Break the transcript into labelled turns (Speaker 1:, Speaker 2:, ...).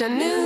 Speaker 1: wish I knew